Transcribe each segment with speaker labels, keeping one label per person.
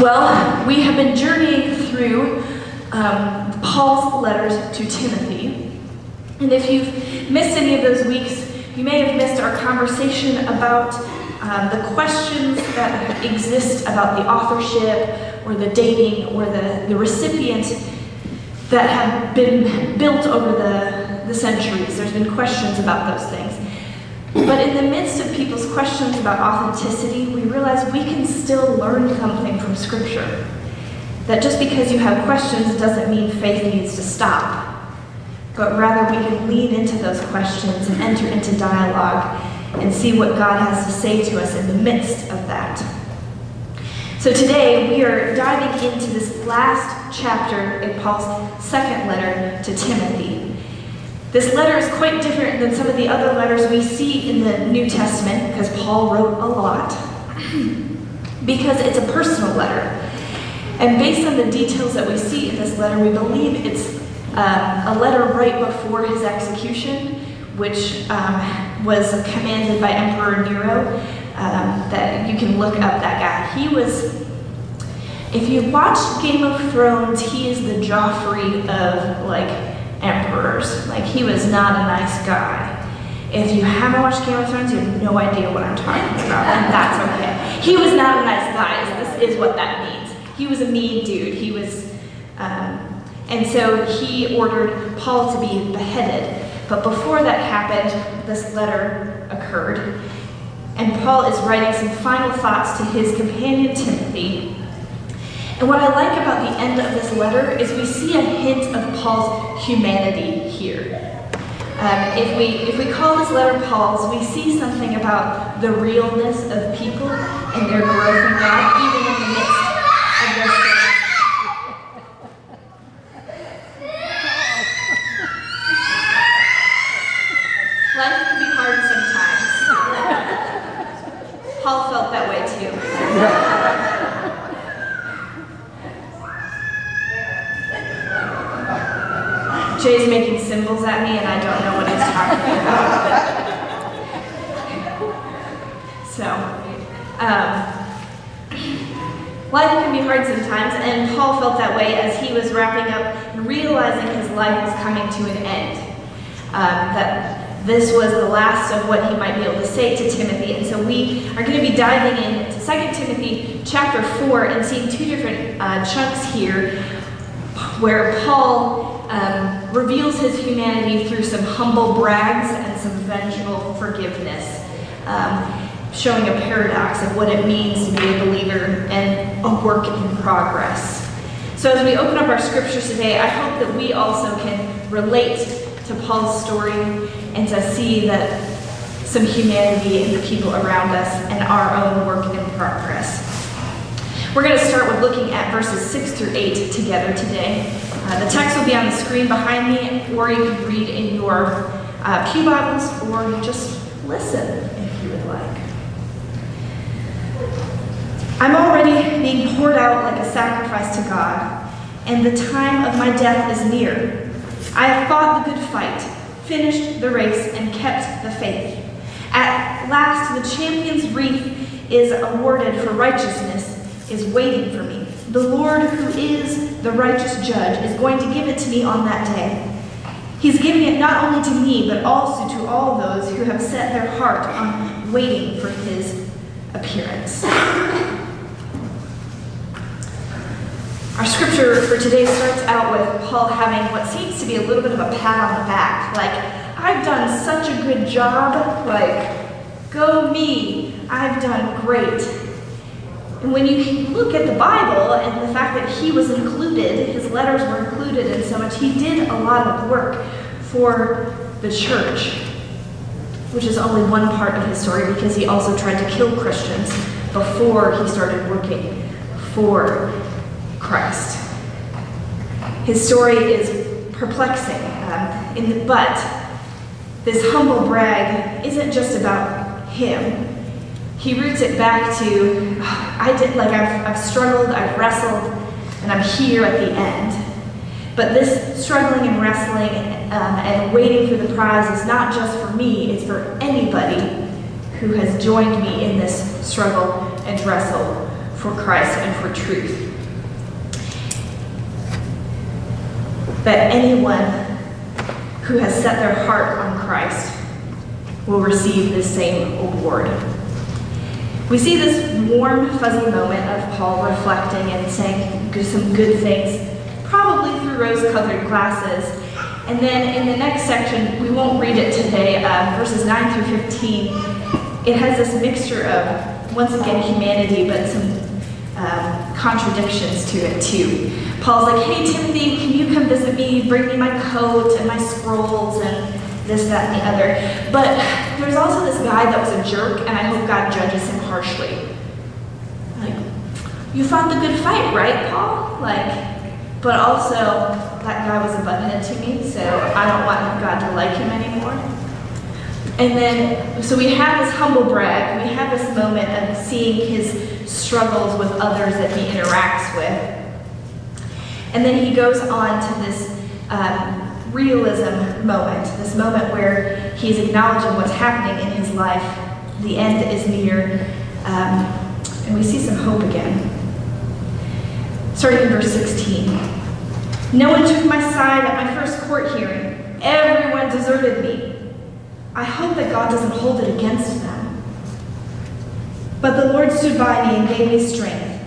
Speaker 1: Well, we have been journeying through um, Paul's letters to Timothy. And if you've missed any of those weeks, you may have missed our conversation about um, the questions that exist about the authorship or the dating or the, the recipient that have been built over the, the centuries. There's been questions about those things. But in the midst of people's questions about authenticity, we realize we can still learn something from Scripture. That just because you have questions doesn't mean faith needs to stop, but rather we can lean into those questions and enter into dialogue and see what God has to say to us in the midst of that. So today we are diving into this last chapter in Paul's second letter to Timothy. This letter is quite different than some of the other letters we see in the New Testament, because Paul wrote a lot, because it's a personal letter. And based on the details that we see in this letter, we believe it's uh, a letter right before his execution, which um, was commanded by Emperor Nero. Um, that you can look up that guy. He was, if you watch Game of Thrones, he is the Joffrey of like emperors. Like, he was not a nice guy. If you haven't watched Game of Thrones, you have no idea what I'm talking about, and that's okay. He was not a nice guy, this is what that means. He was a mean dude. He was, um, and so he ordered Paul to be beheaded. But before that happened, this letter occurred, and Paul is writing some final thoughts to his companion Timothy and what I like about the end of this letter is we see a hint of Paul's humanity here. Um, if, we, if we call this letter Paul's, we see something about the realness of people and their growth in God, even in the midst of their struggles. Life can be hard sometimes. Paul felt that way too. Jay's making symbols at me and I don't know what he's talking about. so, um, life can be hard sometimes, and Paul felt that way as he was wrapping up and realizing his life was coming to an end. Um, that this was the last of what he might be able to say to Timothy. And we are going to be diving into 2 Timothy chapter 4 and seeing two different uh, chunks here where Paul um, reveals his humanity through some humble brags and some vengeful forgiveness, um, showing a paradox of what it means to be a believer and a work in progress. So, as we open up our scriptures today, I hope that we also can relate to Paul's story and to see that some humanity in the people around us and our own work in progress. We're going to start with looking at verses 6 through 8 together today. Uh, the text will be on the screen behind me, or you can read in your uh, Pew Bibles, or just listen if you would like. I'm already being poured out like a sacrifice to God, and the time of my death is near. I have fought the good fight, finished the race, and kept the faith. At last, the champion's wreath is awarded for righteousness is waiting for me. The Lord, who is the righteous judge, is going to give it to me on that day. He's giving it not only to me, but also to all those who have set their heart on waiting for his appearance. Our scripture for today starts out with Paul having what seems to be a little bit of a pat on the back. Like, I've done such a good job. Like, go me. I've done great. And when you look at the Bible and the fact that he was included, his letters were included in so much, he did a lot of work for the church, which is only one part of his story because he also tried to kill Christians before he started working for Christ. His story is perplexing, um, in, but this humble brag isn't just about him he roots it back to I did like I've, I've struggled, I've wrestled, and I'm here at the end. But this struggling and wrestling um, and waiting for the prize is not just for me, it's for anybody who has joined me in this struggle and wrestle for Christ and for truth. That anyone who has set their heart on Christ will receive the same award. We see this warm, fuzzy moment of Paul reflecting and saying some good things, probably through rose colored glasses. And then in the next section, we won't read it today, uh, verses 9 through 15, it has this mixture of, once again, humanity, but some um, contradictions to it too. Paul's like, hey, Timothy, can you come visit me? Bring me my coat and my scrolls and this, that, and the other. But there's also this guy that was a jerk, and I hope God judges him harshly. Like, you fought the good fight, right, Paul? Like, but also, that guy was a butthead to me, so I don't want God to like him anymore. And then, so we have this humble brag, we have this moment of seeing his struggles with others that he interacts with. And then he goes on to this um, realism moment, this moment where he's acknowledging what's happening in his life. The end is near, um, and we see some hope again. Starting in verse 16. No one took my side at my first court hearing. Everyone deserted me. I hope that God doesn't hold it against them. But the Lord stood by me and gave me strength,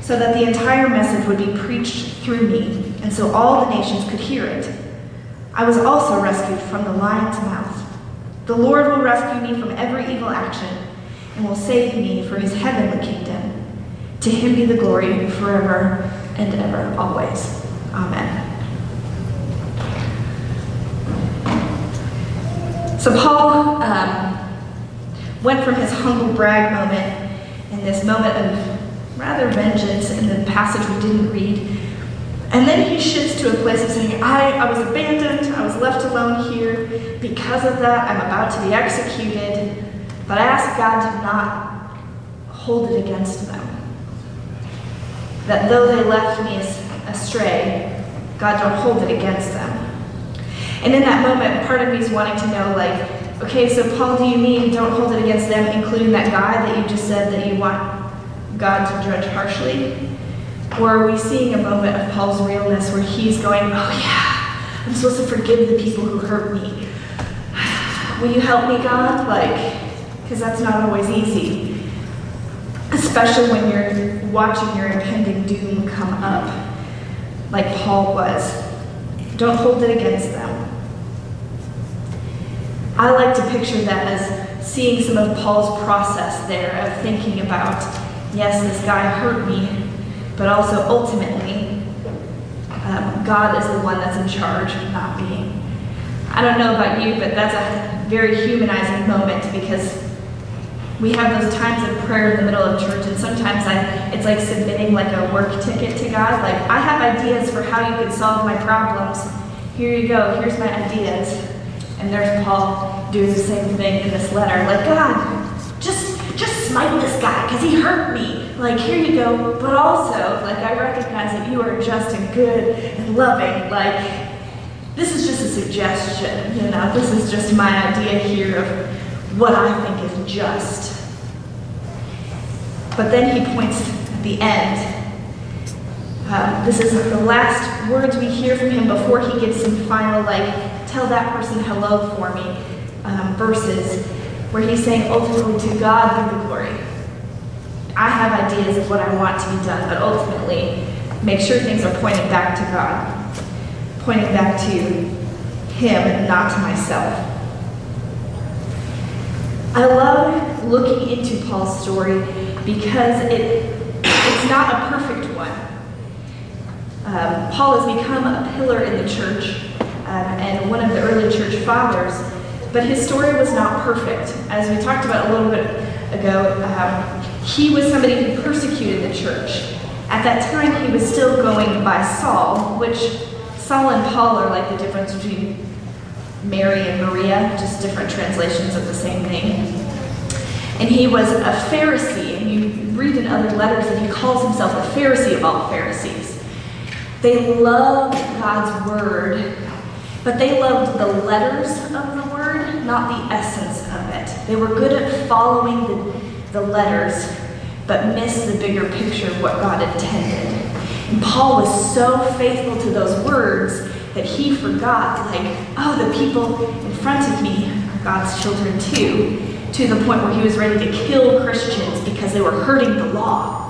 Speaker 1: so that the entire message would be preached through me, and so all the nations could hear it. I was also rescued from the lion's mouth. The Lord will rescue me from every evil action and will save me for his heavenly kingdom. To him be the glory forever and ever, always. Amen. So Paul um, went from his humble brag moment and this moment of rather vengeance in the passage we didn't read and then he shifts to a place of saying, I, I was abandoned, I was left alone here. Because of that, I'm about to be executed. But I ask God to not hold it against them. That though they left me astray, God don't hold it against them. And in that moment, part of me is wanting to know, like, okay, so Paul, do you mean don't hold it against them, including that guy that you just said that you want God to judge harshly? Or are we seeing a moment of Paul's realness where he's going, oh yeah, I'm supposed to forgive the people who hurt me. Will you help me, God? Like, because that's not always easy. Especially when you're watching your impending doom come up, like Paul was. Don't hold it against them. I like to picture that as seeing some of Paul's process there of thinking about, yes, this guy hurt me, but also ultimately, um, God is the one that's in charge, of not me. I don't know about you, but that's a very humanizing moment because we have those times of prayer in the middle of church, and sometimes I, it's like submitting like a work ticket to God. Like, I have ideas for how you can solve my problems. Here you go, here's my ideas. And there's Paul doing the same thing in this letter. Like, God, just, just smite this guy because he hurt me like, here you go, but also, like, I recognize that you are just and good and loving. Like, this is just a suggestion, you know, this is just my idea here of what I think is just. But then he points at the end. Um, this is the last words we hear from him before he gives some final, like, tell that person hello for me um, verses, where he's saying, ultimately, to God be the glory. I have ideas of what I want to be done, but ultimately, make sure things are pointing back to God, pointing back to Him, not to myself. I love looking into Paul's story because it, it's not a perfect one. Um, Paul has become a pillar in the church um, and one of the early church fathers, but his story was not perfect. As we talked about a little bit ago, um, he was somebody who persecuted the church. At that time, he was still going by Saul, which Saul and Paul are like the difference between Mary and Maria, just different translations of the same name. And he was a Pharisee, and you read in other letters that he calls himself the Pharisee of all Pharisees. They loved God's word, but they loved the letters of the word, not the essence of it. They were good at following the the letters, but missed the bigger picture of what God intended. And Paul was so faithful to those words that he forgot, like, oh, the people in front of me are God's children too, to the point where he was ready to kill Christians because they were hurting the law.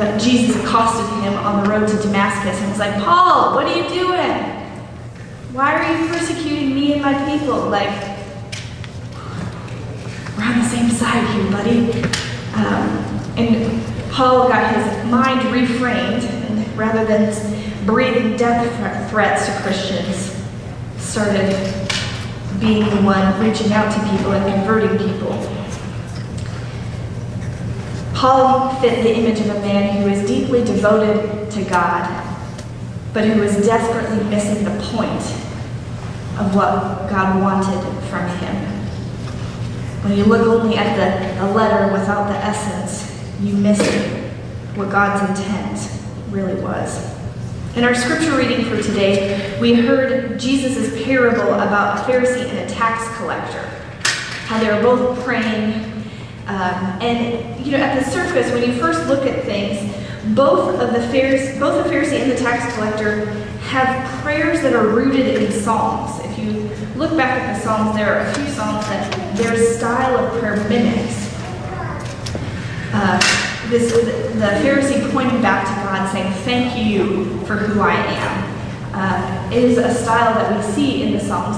Speaker 1: God, Jesus accosted him on the road to Damascus and was like, Paul, what are you doing? Why are you persecuting me and my people? Like, we're on the same side here, buddy. Um, and Paul got his mind reframed, and rather than breathing death threats to Christians, started being the one reaching out to people and converting people. Paul fit the image of a man who is deeply devoted to God, but who was desperately missing the point of what God wanted from him. When you look only at the, the letter without the essence, you miss what God's intent really was. In our scripture reading for today, we heard Jesus' parable about a Pharisee and a tax collector. How they were both praying. Um, and, you know, at the surface, when you first look at things, both of the Pharisee, both the Pharisee and the tax collector have prayers that are rooted in Psalms. If you look back at the Psalms, there are a few Psalms that their style of prayer mimics. Uh, this the Pharisee pointing back to God, saying, "Thank you for who I am." Uh, is a style that we see in the Psalms.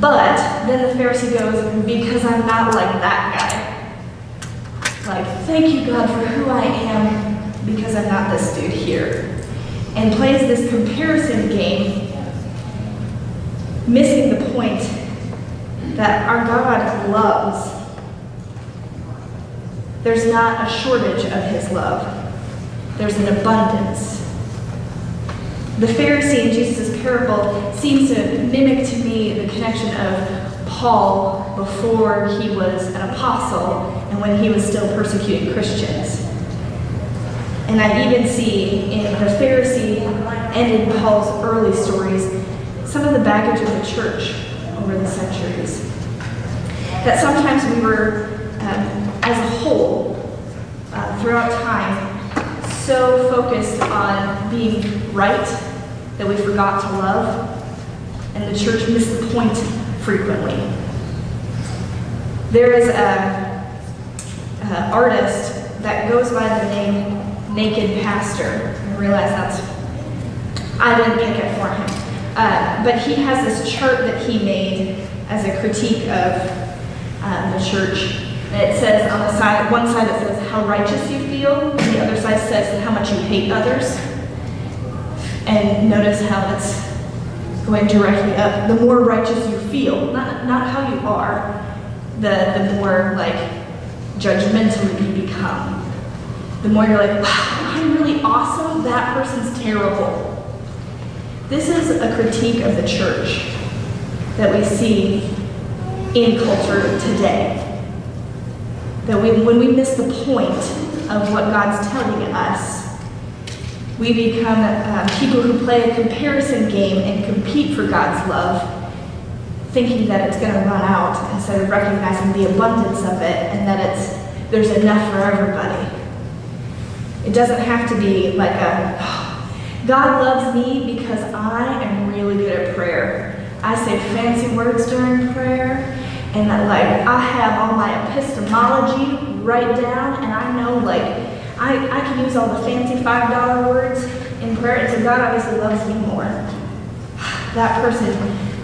Speaker 1: But then the Pharisee goes, "Because I'm not like that guy." Like, thank you, God, for who I am, because I'm not this dude here and plays this comparison game, missing the point that our God loves. There's not a shortage of his love. There's an abundance. The Pharisee in Jesus' parable seems to mimic to me the connection of Paul before he was an apostle and when he was still persecuting Christians. And I even see in the Pharisee and in Paul's early stories some of the baggage of the church over the centuries. That sometimes we were, um, as a whole, uh, throughout time, so focused on being right that we forgot to love, and the church missed the point frequently. There is a, a artist that goes by the name naked pastor. I realize that's, I didn't pick it for him. Uh, but he has this chart that he made as a critique of um, the church. And it says on the side, one side it says how righteous you feel, and the other side says how much you hate others. And notice how it's going directly up. The more righteous you feel, not, not how you are, the, the more like judgmental you become the more you're like, wow, I'm really awesome, that person's terrible. This is a critique of the church that we see in culture today. That we, when we miss the point of what God's telling us, we become uh, people who play a comparison game and compete for God's love, thinking that it's going to run out instead of recognizing the abundance of it and that it's there's enough for everybody. It doesn't have to be like a, God loves me because I am really good at prayer. I say fancy words during prayer, and that, like I have all my epistemology right down, and I know like I, I can use all the fancy five dollar words in prayer, and so God obviously loves me more. That person,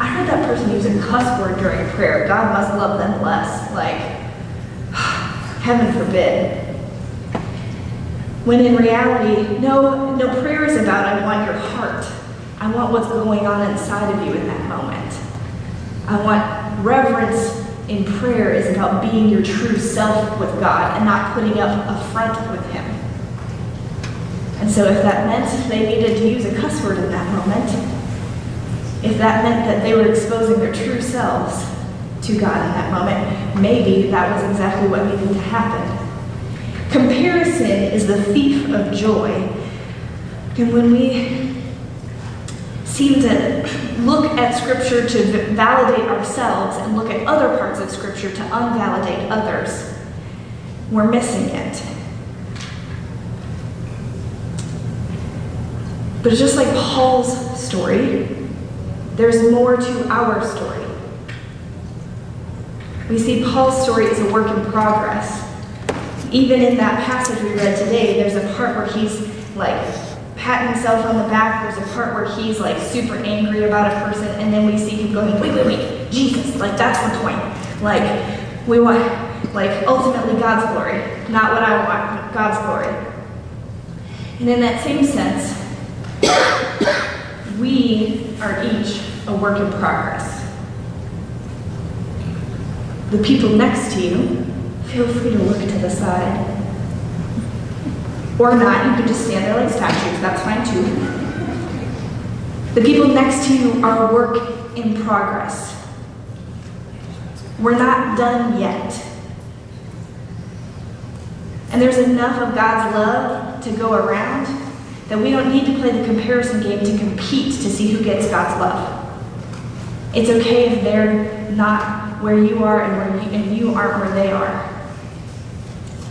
Speaker 1: I heard that person use a cuss word during prayer. God must love them less. Like, heaven forbid. When in reality, no, no prayer is about, I want your heart. I want what's going on inside of you in that moment. I want reverence in prayer is about being your true self with God and not putting up a front with Him. And so, if that meant they needed to use a cuss word in that moment, if that meant that they were exposing their true selves to God in that moment, maybe that was exactly what needed to happen. Comparison is the thief of joy. And when we seem to look at Scripture to validate ourselves and look at other parts of Scripture to unvalidate others, we're missing it. But it's just like Paul's story, there's more to our story. We see Paul's story is a work in progress. Even in that passage we read today, there's a part where he's like patting himself on the back. There's a part where he's like super angry about a person, and then we see him going, wait, wait, wait, Jesus, like that's the point. Like, we want, like, ultimately God's glory, not what I want, God's glory. And in that same sense, we are each a work in progress. The people next to you, feel free to look to the side. Or not, you can just stand there like statues, that's fine too. The people next to you are a work in progress. We're not done yet. And there's enough of God's love to go around that we don't need to play the comparison game to compete to see who gets God's love. It's okay if they're not where you are and where you, and you aren't where they are.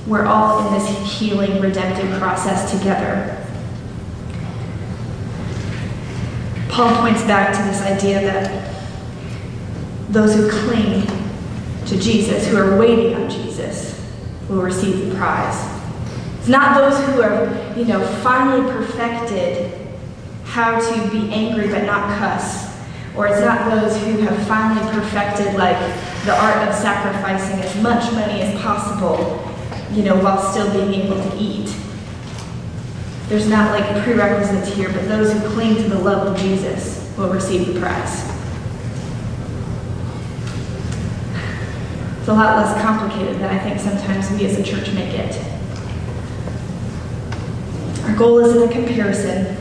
Speaker 1: We're all in this healing, redemptive process together. Paul points back to this idea that those who cling to Jesus, who are waiting on Jesus, will receive the prize. It's not those who are, you know, finally perfected how to be angry but not cuss. Or it's not those who have finally perfected like the art of sacrificing as much money as possible, you know, while still being able to eat. There's not like prerequisites here, but those who cling to the love of Jesus will receive the prize. It's a lot less complicated than I think sometimes we as a church make it. Goal isn't a comparison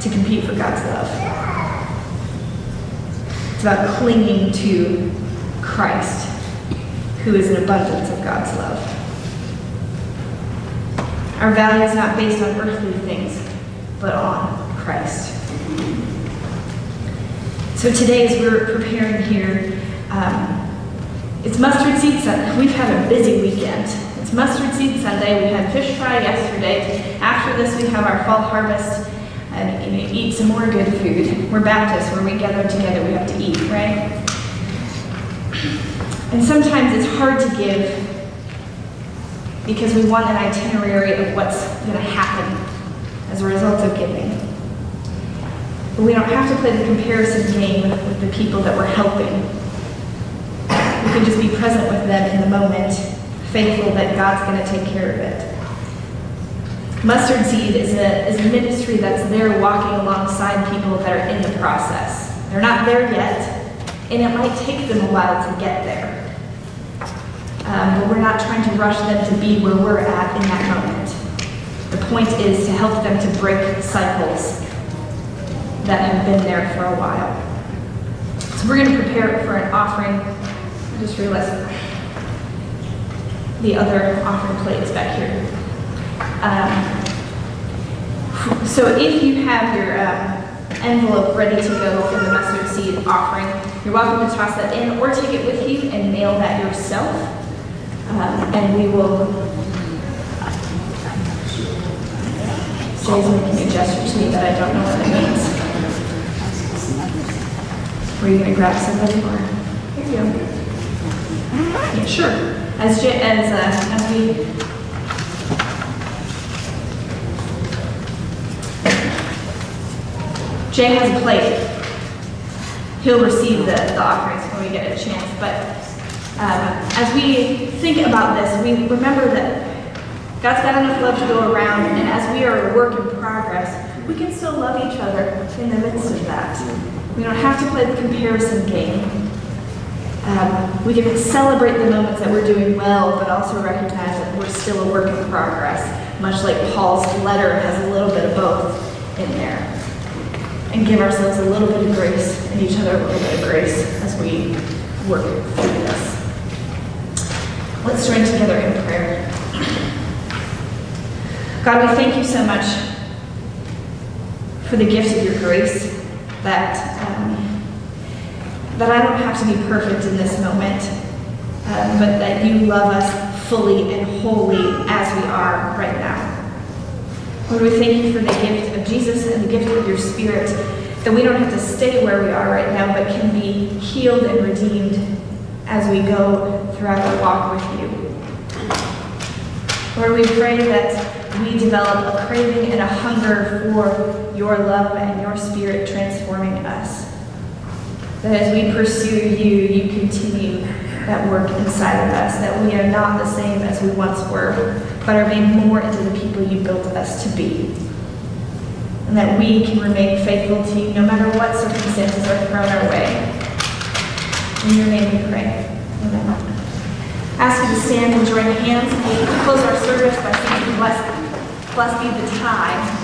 Speaker 1: to compete for God's love. It's about clinging to Christ, who is an abundance of God's love. Our value is not based on earthly things, but on Christ. So today, as we're preparing here, um, it's Mustard Seed Sunday. We've had a busy weekend. It's Mustard Seed Sunday. We had fish fry yesterday. After this, we have our fall harvest and eat some more good food. We're Baptists. Where we gather together, we have to eat, right? And sometimes it's hard to give because we want an itinerary of what's going to happen as a result of giving. But we don't have to play the comparison game with the people that we're helping we can just be present with them in the moment, faithful that God's going to take care of it. Mustard Seed is a, is a ministry that's there walking alongside people that are in the process. They're not there yet, and it might take them a while to get there. Um, but we're not trying to rush them to be where we're at in that moment. The point is to help them to break cycles that have been there for a while. So we're going to prepare for an offering I just realized the other offering plates back here. Um, so if you have your um, envelope ready to go for the mustard seed offering, you're welcome to toss that in or take it with you and mail that yourself. Um, and we will. Jay's making a gesture to me that I don't know what it means. Were you going to grab somebody or? Here you go. Sure. As, as, uh, as we Jay has a plate. He'll receive the, the offerings when we get a chance. But um, as we think about this, we remember that God's got enough love to go around, and as we are a work in progress, we can still love each other in the midst of that. We don't have to play the comparison game. Um, we can celebrate the moments that we're doing well, but also recognize that we're still a work in progress, much like Paul's letter has a little bit of both in there. And give ourselves a little bit of grace and each other a little bit of grace as we work through this. Let's join together in prayer. God, we thank you so much for the gift of your grace that. Um, that I don't have to be perfect in this moment, um, but that you love us fully and wholly as we are right now. Lord, we thank you for the gift of Jesus and the gift of your Spirit, that we don't have to stay where we are right now, but can be healed and redeemed as we go throughout our walk with you. Lord, we pray that we develop a craving and a hunger for your love and your Spirit transforming us. That as we pursue you, you continue that work inside of us, that we are not the same as we once were, but are made more into the people you built us to be. And that we can remain faithful to you no matter what circumstances are thrown our way. In your name we pray. Amen. Ask you to stand and join hands. We close our service by saying, Blessed, blessed be the tie.